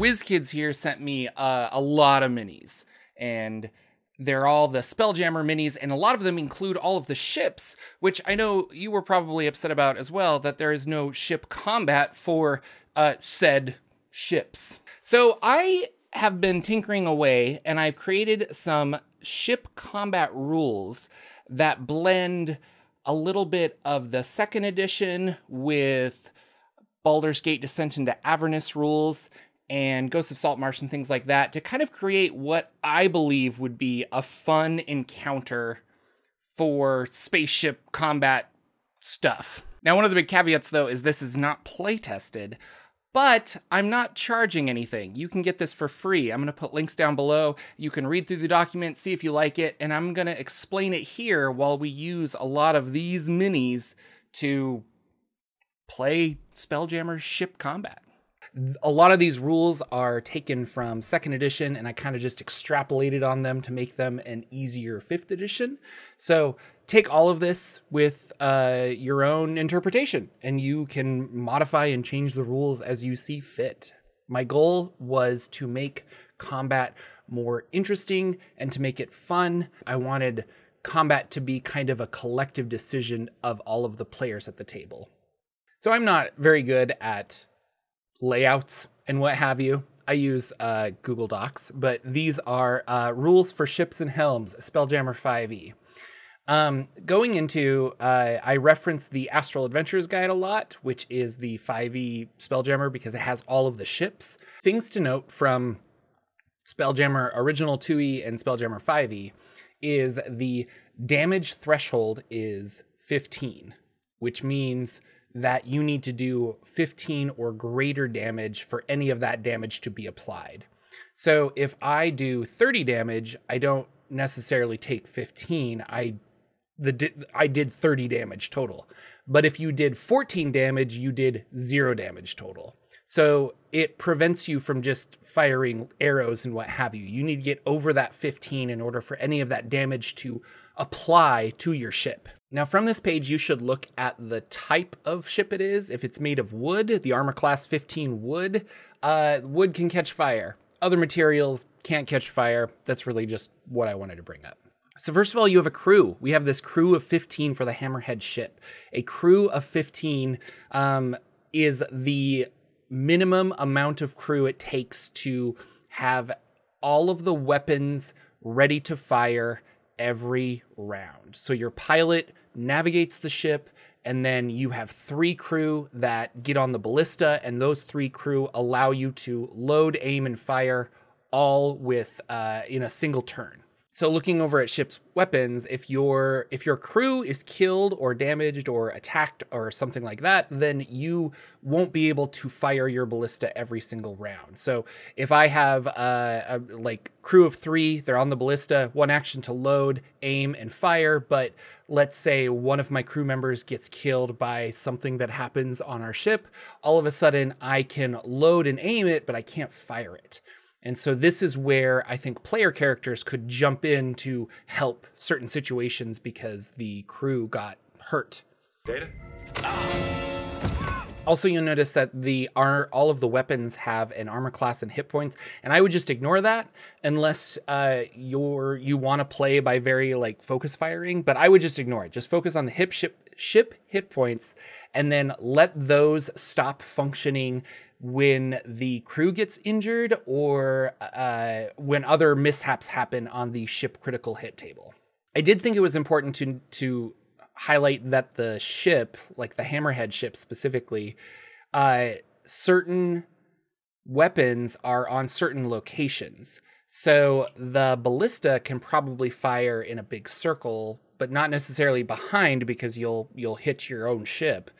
WizKids here sent me uh, a lot of minis, and they're all the Spelljammer minis, and a lot of them include all of the ships, which I know you were probably upset about as well, that there is no ship combat for uh, said ships. So I have been tinkering away, and I've created some ship combat rules that blend a little bit of the second edition with Baldur's Gate Descent into Avernus rules and Ghosts of Salt Marsh and things like that to kind of create what I believe would be a fun encounter for spaceship combat stuff. Now, one of the big caveats though is this is not play tested, but I'm not charging anything. You can get this for free. I'm going to put links down below. You can read through the document, see if you like it, and I'm going to explain it here while we use a lot of these minis to play Spelljammer ship combat. A lot of these rules are taken from second edition, and I kind of just extrapolated on them to make them an easier fifth edition. So take all of this with uh, your own interpretation, and you can modify and change the rules as you see fit. My goal was to make combat more interesting and to make it fun. I wanted combat to be kind of a collective decision of all of the players at the table. So I'm not very good at layouts and what have you. I use uh, Google Docs, but these are uh, rules for ships and helms, Spelljammer 5e. Um, going into, uh, I reference the Astral Adventurer's Guide a lot, which is the 5e Spelljammer because it has all of the ships. Things to note from Spelljammer Original 2e and Spelljammer 5e is the damage threshold is 15, which means that you need to do 15 or greater damage for any of that damage to be applied. So if I do 30 damage, I don't necessarily take 15. I the I did 30 damage total. But if you did 14 damage, you did 0 damage total. So it prevents you from just firing arrows and what have you. You need to get over that 15 in order for any of that damage to apply to your ship. Now, from this page, you should look at the type of ship it is. If it's made of wood, the armor class 15 wood, uh, wood can catch fire. Other materials can't catch fire. That's really just what I wanted to bring up. So, first of all, you have a crew. We have this crew of 15 for the Hammerhead ship. A crew of 15 um, is the minimum amount of crew it takes to have all of the weapons ready to fire every round. So, your pilot navigates the ship, and then you have three crew that get on the ballista, and those three crew allow you to load, aim, and fire all with uh, in a single turn. So looking over at ship's weapons, if your if your crew is killed or damaged or attacked or something like that, then you won't be able to fire your ballista every single round. So if I have a, like crew of three, they're on the ballista, one action to load, aim, and fire. But let's say one of my crew members gets killed by something that happens on our ship, all of a sudden I can load and aim it, but I can't fire it. And so this is where I think player characters could jump in to help certain situations because the crew got hurt. Data. Also, you'll notice that the all of the weapons have an armor class and hit points, and I would just ignore that unless uh, you're you want to play by very like focus firing. But I would just ignore it. Just focus on the hip ship ship hit points, and then let those stop functioning when the crew gets injured or uh, when other mishaps happen on the ship critical hit table. I did think it was important to to highlight that the ship, like the Hammerhead ship specifically, uh, certain weapons are on certain locations. So the ballista can probably fire in a big circle, but not necessarily behind because you'll you'll hit your own ship.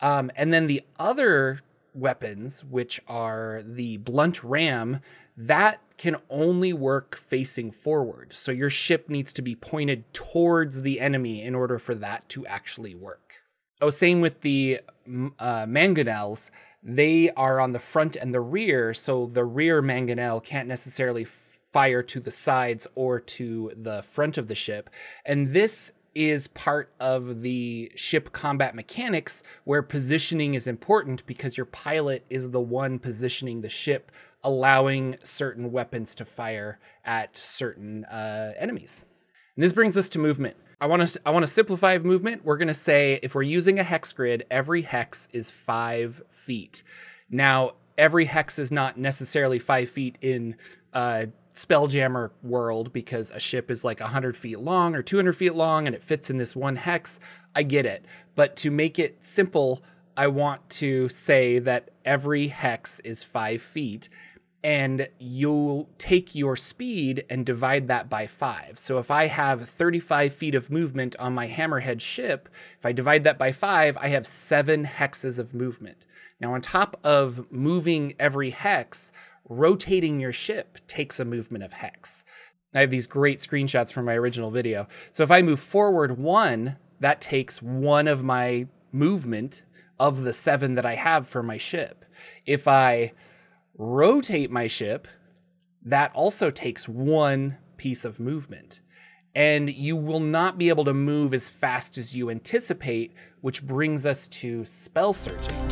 Um, and then the other weapons, which are the blunt ram, that can only work facing forward. So your ship needs to be pointed towards the enemy in order for that to actually work. Oh, same with the uh, mangonels. They are on the front and the rear, so the rear mangonel can't necessarily fire to the sides or to the front of the ship. And this is part of the ship combat mechanics where positioning is important because your pilot is the one positioning the ship allowing certain weapons to fire at certain uh, enemies. And this brings us to movement. I want to I want to simplify movement. We're going to say if we're using a hex grid, every hex is five feet. Now, every hex is not necessarily five feet in uh, Spelljammer world because a ship is like 100 feet long or 200 feet long and it fits in this one hex. I get it. But to make it simple, I want to say that every hex is five feet and you take your speed and divide that by five. So if I have 35 feet of movement on my hammerhead ship, if I divide that by five, I have seven hexes of movement. Now, on top of moving every hex, rotating your ship takes a movement of hex. I have these great screenshots from my original video. So if I move forward one, that takes one of my movement of the seven that I have for my ship. If I rotate my ship, that also takes one piece of movement. And you will not be able to move as fast as you anticipate, which brings us to spell surging.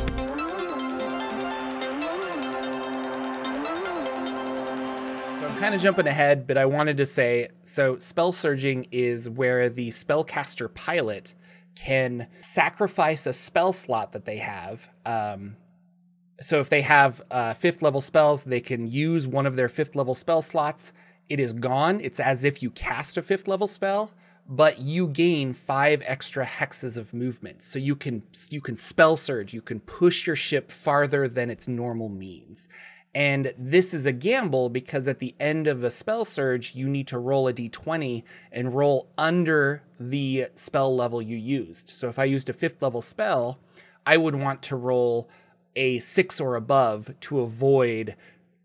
Kind of jumping ahead, but I wanted to say so spell surging is where the spellcaster pilot can sacrifice a spell slot that they have. Um, so if they have uh, fifth level spells, they can use one of their fifth level spell slots. It is gone. It's as if you cast a fifth level spell, but you gain five extra hexes of movement. So you can you can spell surge. You can push your ship farther than its normal means. And this is a gamble because at the end of a spell surge, you need to roll a d20 and roll under the spell level you used. So if I used a fifth level spell, I would want to roll a six or above to avoid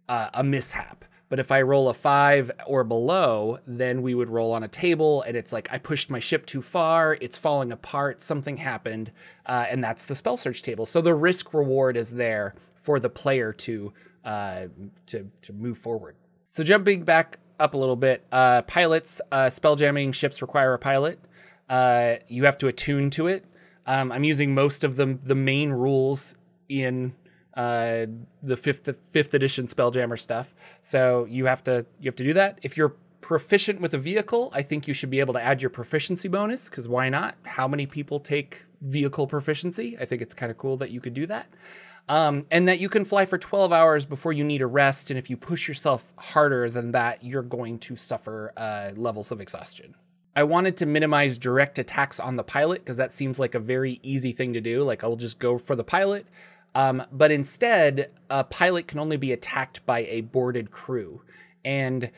uh, a mishap. But if I roll a five or below, then we would roll on a table, and it's like I pushed my ship too far, it's falling apart, something happened, uh, and that's the spell surge table. So the risk reward is there for the player to uh, to to move forward. So jumping back up a little bit, uh, pilots, uh, spell jamming ships require a pilot. Uh, you have to attune to it. Um, I'm using most of the the main rules in uh, the fifth fifth edition Spelljammer stuff. So you have to you have to do that. If you're proficient with a vehicle, I think you should be able to add your proficiency bonus because why not? How many people take vehicle proficiency? I think it's kind of cool that you could do that. Um, and that you can fly for 12 hours before you need a rest. And if you push yourself harder than that, you're going to suffer uh, levels of exhaustion. I wanted to minimize direct attacks on the pilot because that seems like a very easy thing to do. Like, I'll just go for the pilot. Um, but instead, a pilot can only be attacked by a boarded crew. And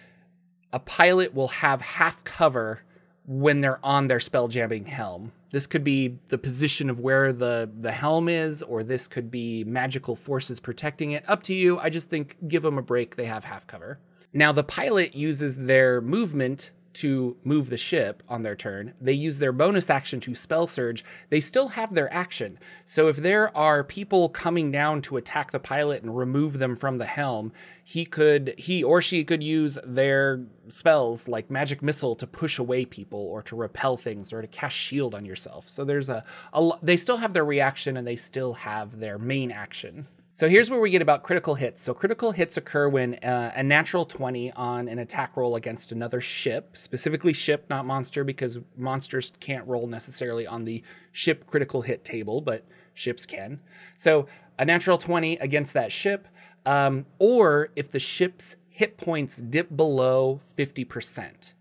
a pilot will have half cover when they're on their spell jamming helm. This could be the position of where the, the helm is, or this could be magical forces protecting it. Up to you. I just think give them a break. They have half cover. Now, the pilot uses their movement to move the ship on their turn. They use their bonus action to spell surge. They still have their action. So if there are people coming down to attack the pilot and remove them from the helm, he could he or she could use their spells like magic missile to push away people or to repel things or to cast shield on yourself. So there's a, a they still have their reaction and they still have their main action. So here's where we get about critical hits. So critical hits occur when uh, a natural 20 on an attack roll against another ship, specifically ship, not monster, because monsters can't roll necessarily on the ship critical hit table, but ships can. So a natural 20 against that ship, um, or if the ship's hit points dip below 50%.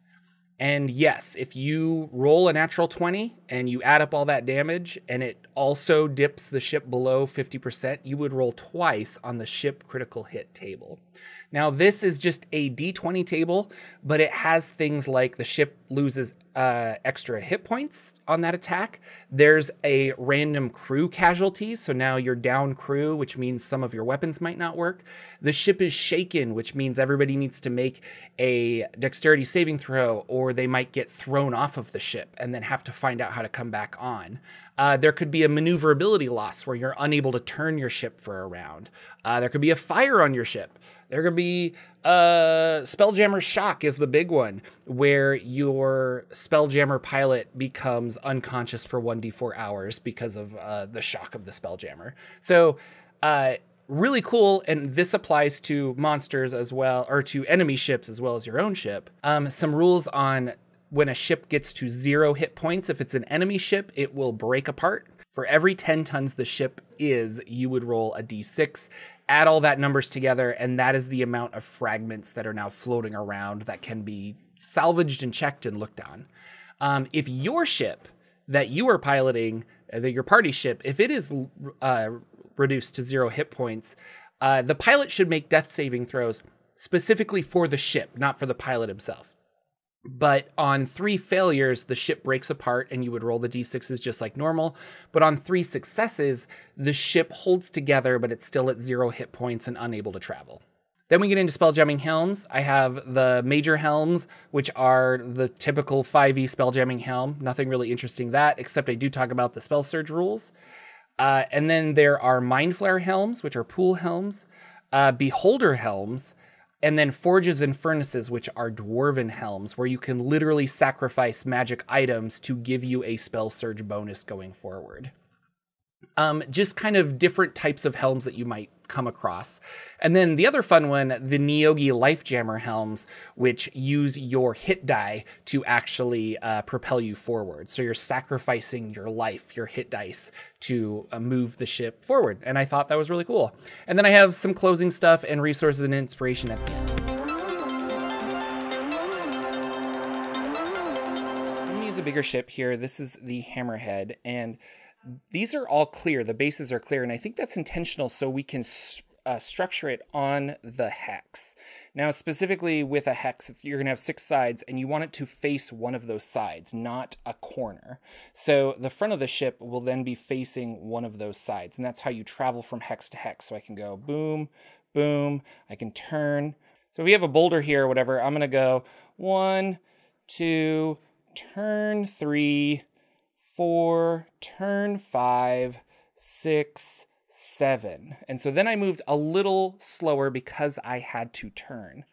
And yes, if you roll a natural 20 and you add up all that damage and it also dips the ship below 50%, you would roll twice on the ship critical hit table. Now, this is just a d20 table, but it has things like the ship loses uh, extra hit points on that attack. There's a random crew casualty, so now you're down crew, which means some of your weapons might not work. The ship is shaken, which means everybody needs to make a dexterity saving throw, or they might get thrown off of the ship and then have to find out how to come back on. Uh, there could be a maneuverability loss where you're unable to turn your ship for a round. Uh, there could be a fire on your ship. There could be uh, Spelljammer Shock is the big one, where your Spelljammer pilot becomes unconscious for 1d4 hours because of uh, the shock of the Spelljammer. So, uh, really cool, and this applies to monsters as well, or to enemy ships as well as your own ship. Um, some rules on when a ship gets to zero hit points. If it's an enemy ship, it will break apart. For every 10 tons the ship is, you would roll a d6, add all that numbers together, and that is the amount of fragments that are now floating around that can be salvaged and checked and looked on. Um, if your ship that you are piloting, uh, your party ship, if it is uh, reduced to zero hit points, uh, the pilot should make death saving throws specifically for the ship, not for the pilot himself. But on three failures, the ship breaks apart and you would roll the d6s just like normal. But on three successes, the ship holds together, but it's still at zero hit points and unable to travel. Then we get into spelljamming helms. I have the major helms, which are the typical 5e spelljamming helm. Nothing really interesting that, except I do talk about the spell surge rules. Uh, and then there are Mind Flayer helms, which are pool helms, uh, Beholder helms, and then Forges and Furnaces, which are Dwarven helms, where you can literally sacrifice magic items to give you a spell surge bonus going forward. Um, just kind of different types of helms that you might come across. And then the other fun one, the Neogi Life Jammer helms, which use your hit die to actually uh, propel you forward. So you're sacrificing your life, your hit dice, to uh, move the ship forward. And I thought that was really cool. And then I have some closing stuff and resources and inspiration at the end. I'm to use a bigger ship here. This is the Hammerhead. And these are all clear. The bases are clear, and I think that's intentional so we can uh, structure it on the hex. Now, specifically with a hex, you're going to have six sides, and you want it to face one of those sides, not a corner. So the front of the ship will then be facing one of those sides, and that's how you travel from hex to hex. So I can go boom, boom, I can turn. So if we have a boulder here or whatever, I'm going to go one, two, turn three, four, turn five, six, seven. And so then I moved a little slower because I had to turn.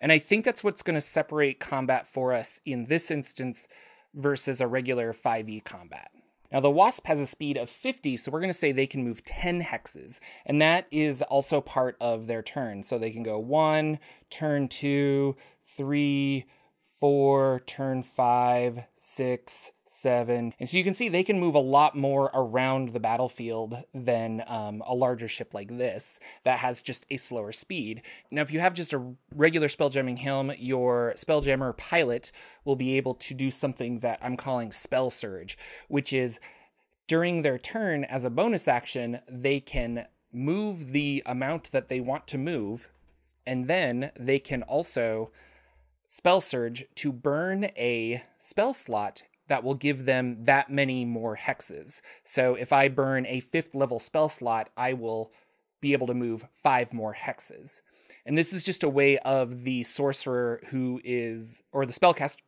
And I think that's what's going to separate combat for us in this instance versus a regular 5e combat. Now, the Wasp has a speed of 50, so we're going to say they can move 10 hexes, and that is also part of their turn. So they can go one, turn two, three, four, turn five, six, seven. And so you can see they can move a lot more around the battlefield than um, a larger ship like this that has just a slower speed. Now, if you have just a regular spelljamming helm, your spelljammer pilot will be able to do something that I'm calling spell surge, which is during their turn as a bonus action, they can move the amount that they want to move, and then they can also spell surge to burn a spell slot that will give them that many more hexes. So if I burn a fifth level spell slot, I will be able to move five more hexes. And this is just a way of the sorcerer who is, or the spellcaster,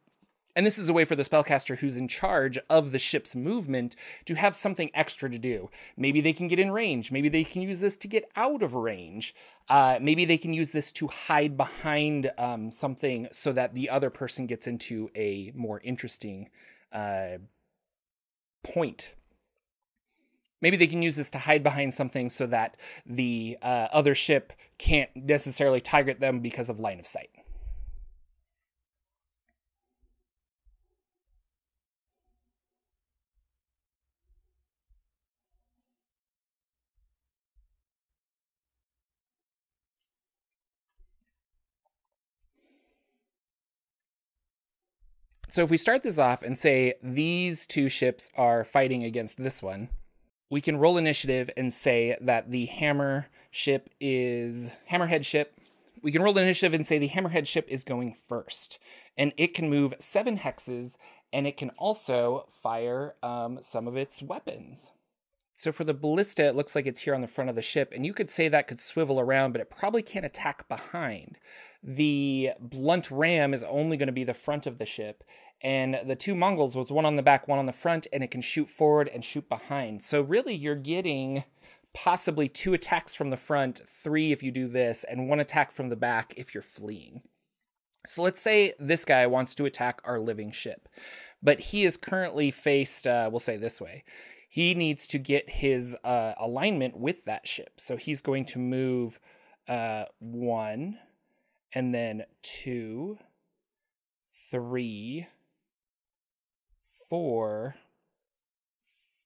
and this is a way for the spellcaster who's in charge of the ship's movement to have something extra to do. Maybe they can get in range. Maybe they can use this to get out of range. Uh, maybe they can use this to hide behind um, something so that the other person gets into a more interesting uh, point. Maybe they can use this to hide behind something so that the uh, other ship can't necessarily target them because of line of sight. So if we start this off and say these two ships are fighting against this one, we can roll initiative and say that the hammer ship is hammerhead ship. We can roll initiative and say the hammerhead ship is going first, and it can move seven hexes, and it can also fire um, some of its weapons. So for the ballista, it looks like it's here on the front of the ship, and you could say that could swivel around, but it probably can't attack behind. The blunt ram is only going to be the front of the ship, and the two mangonels was one on the back, one on the front, and it can shoot forward and shoot behind. So really, you're getting possibly two attacks from the front, three if you do this, and one attack from the back if you're fleeing. So let's say this guy wants to attack our living ship, but he is currently faced, uh, we'll say this way he needs to get his uh, alignment with that ship. So he's going to move uh, one, and then two, three, four,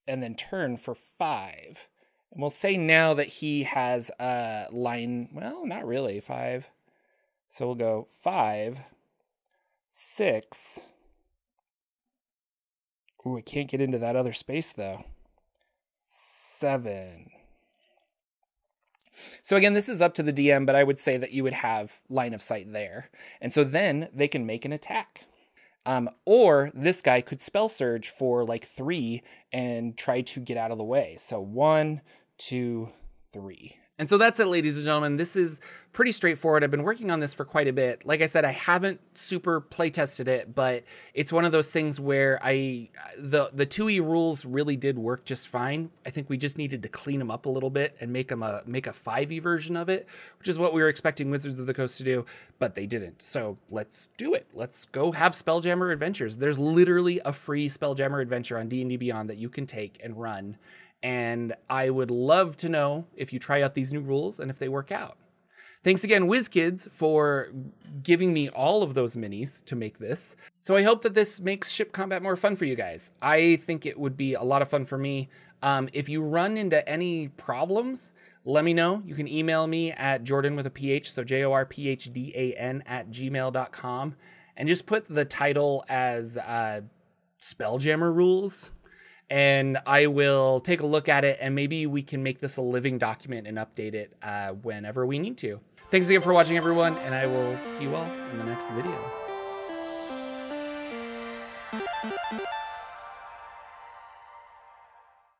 and then turn for five. And we'll say now that he has a line, well, not really, five. So we'll go five, six. Ooh, I can't get into that other space though. Seven. So again, this is up to the DM, but I would say that you would have line of sight there. And so then they can make an attack. Um, or this guy could spell surge for like three and try to get out of the way. So one, two, three. And so that's it, ladies and gentlemen. This is pretty straightforward. I've been working on this for quite a bit. Like I said, I haven't super play tested it, but it's one of those things where I the the 2e rules really did work just fine. I think we just needed to clean them up a little bit and make them a make a 5e version of it, which is what we were expecting Wizards of the Coast to do, but they didn't. So let's do it. Let's go have Spelljammer adventures. There's literally a free Spelljammer adventure on D&D Beyond that you can take and run and I would love to know if you try out these new rules and if they work out. Thanks again, WizKids, for giving me all of those minis to make this. So I hope that this makes ship combat more fun for you guys. I think it would be a lot of fun for me. Um, if you run into any problems, let me know. You can email me at Jordan with a PH, so J O R P H D A N at gmail.com, and just put the title as uh, Spelljammer Rules and I will take a look at it and maybe we can make this a living document and update it uh, whenever we need to. Thanks again for watching, everyone, and I will see you all in the next video.